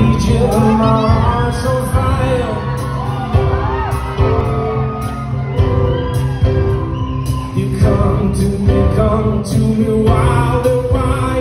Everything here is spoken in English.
you, my on fire You come to me, come to me wild and wild